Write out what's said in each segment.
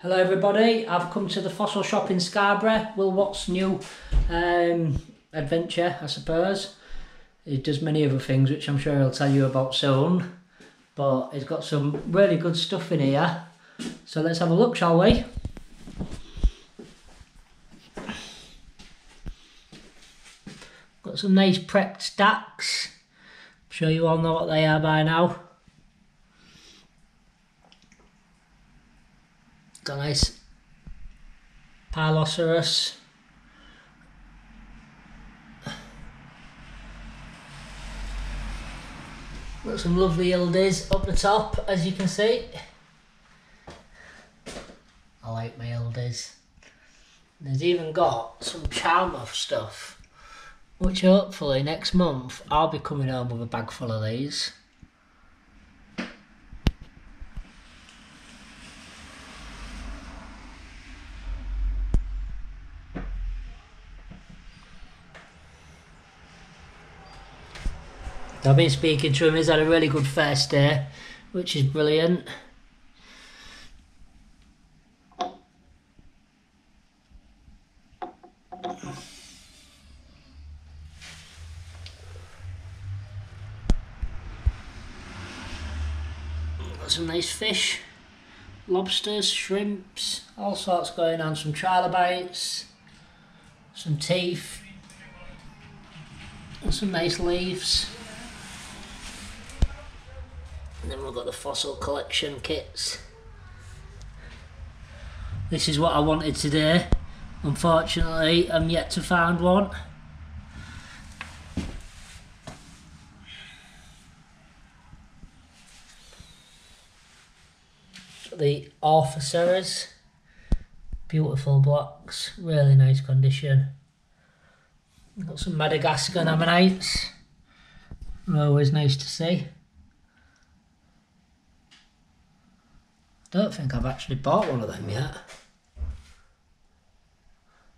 Hello everybody, I've come to the fossil shop in Scarborough, Will Watt's new um, adventure I suppose. He does many other things which I'm sure he'll tell you about soon. But he's got some really good stuff in here. So let's have a look shall we? Got some nice prepped stacks. I'm sure you all know what they are by now. A nice Pleuroceras. Got some lovely Ildies up the top, as you can see. I like my Ildies. There's even got some Charmouth stuff, which hopefully next month I'll be coming home with a bag full of these. I've been speaking to him, he's had a really good first day, which is brilliant. Got some nice fish, lobsters, shrimps, all sorts going on, some trilobites, some teeth, and some nice leaves. And then we've got the fossil collection kits. This is what I wanted today. Unfortunately, I'm yet to find one. The officers, beautiful blocks, really nice condition. Got some Madagascar ammonites, always nice to see. Don't think I've actually bought one of them yet.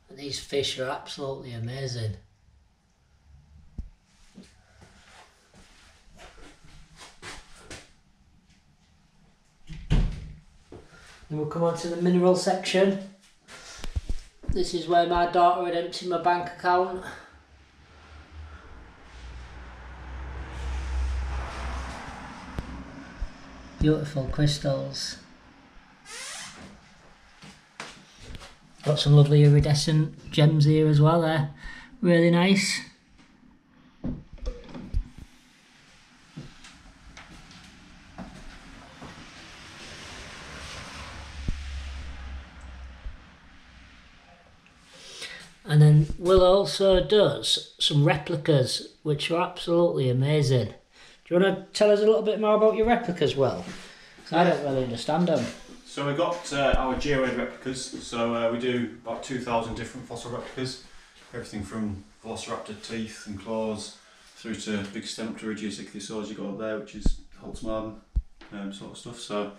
And these fish are absolutely amazing. Then we'll come on to the mineral section. This is where my daughter had emptied my bank account. Beautiful crystals. Got some lovely iridescent gems here as well there. Really nice. And then Will also does some replicas, which are absolutely amazing. Do you want to tell us a little bit more about your replicas, Will? 'Cause I don't really understand them. So we've got uh, our geoid replicas. So uh, we do about 2,000 different fossil replicas. Everything from velociraptor teeth and claws through to big Stenopterygius ichthyosaurs you got up there, which is Holzmaden um, sort of stuff. So,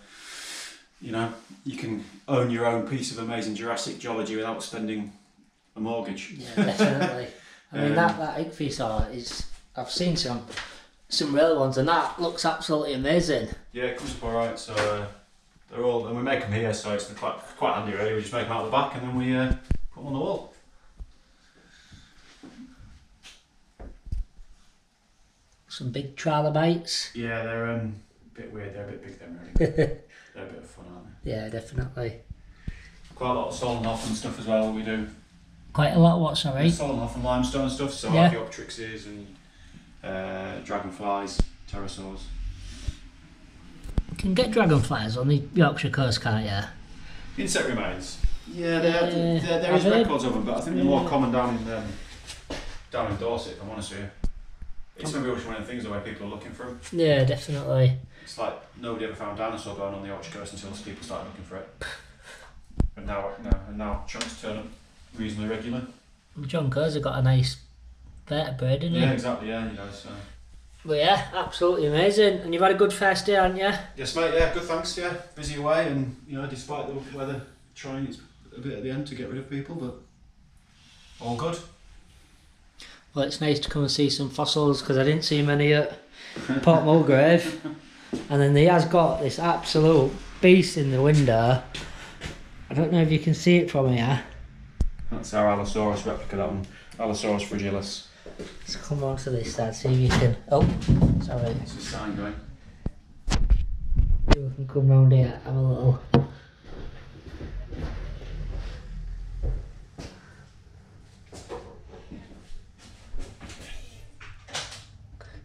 you know, you can own your own piece of amazing Jurassic geology without spending a mortgage. Yeah, definitely. I mean Um, that that ichthyosaur is. I've seen some some real ones, and that looks absolutely amazing. Yeah, it comes up alright. So uh, they're all, and we make them here, so it's quite quite handy really. We just make them out the back and then we uh, put them on the wall. Some big trilobites. Yeah, they're um, a bit weird. They're a bit big. Then really. they're a bit of fun, aren't they? Yeah, definitely. Quite a lot of Solnhofen and stuff as well. We do Quite a lot. What? Sorry. and limestone and stuff. So Yeah. Archaeopteryxes and uh, dragonflies, pterosaurs. You can get dragonflies on the Yorkshire coast, can't you? Insect remains. Yeah, there, Yeah, there, there I've heard- records of them, but I think they're more common down in um, down in Dorset. If I'm honest with you, it's maybe one of the things the way people are looking for them. Yeah, definitely. It's like nobody ever found dinosaur bone on the Yorkshire coast until people started looking for it. And now, now, and now chunks turn up reasonably regular. John Coe's have got a nice vertebrae, didn't he? Yeah, exactly. Yeah, you know. So. But yeah, absolutely amazing. And you've had a good first day, haven't you? Yes, mate. Yeah, good. Thanks. Yeah, busy away, and you know, despite the weather, trying it's a bit at the end to get rid of people, but all good. Well, it's nice to come and see some fossils because I didn't see many at Port Mulgrave. And then he has got this absolute beast in the window. I don't know if you can see it from here. That's our Allosaurus replica, that one. Allosaurus fragilis. Let's come on to this side, see if you can. Oh, sorry. It's a sign going. We can come round here, have a little.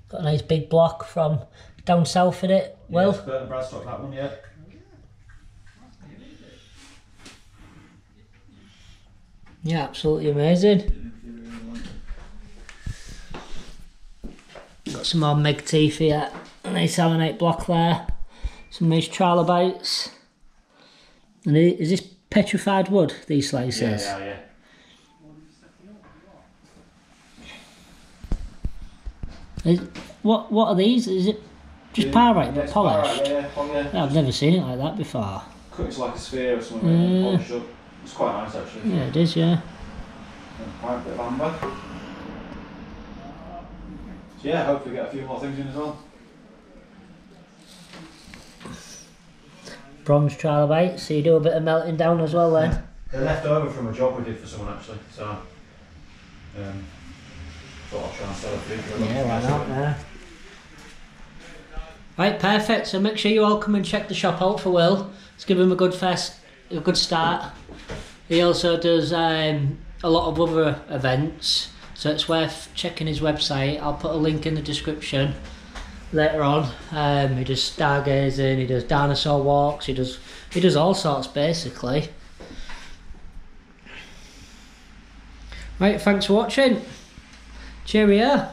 Got a nice big block from down south in it. Well, Yeah, Burton Bradstock, that one, yeah. yeah, absolutely amazing. Got some more Meg teeth here. A nice Allanite block there. Some nice trilobites. And is this petrified wood, these slices? Yeah, yeah, yeah. Is, what what are these? Is it just pyrite but polished? pyrite, yeah, yeah. Yeah, I've never seen it like that before. Cut it like a sphere or something, Yeah. polished up. It's quite nice actually. Yeah, it is, yeah. Quite a bit of amber. Yeah, hopefully get a few more things in as well. Bronze trilobite, so you do a bit of melting down as well then. They're left over from a job we did for someone actually, so um, thought I'd try and sell a few. Yeah, why not? Yeah. Right, perfect. So make sure you all come and check the shop out for Will. Let's give him a good fest, a good start. He also does um, a lot of other events, so it's worth checking his website. I'll put a link in the description later on. Um, he does stargazing, he does dinosaur walks, he does he does all sorts basically. Right, thanks for watching. Cheerio.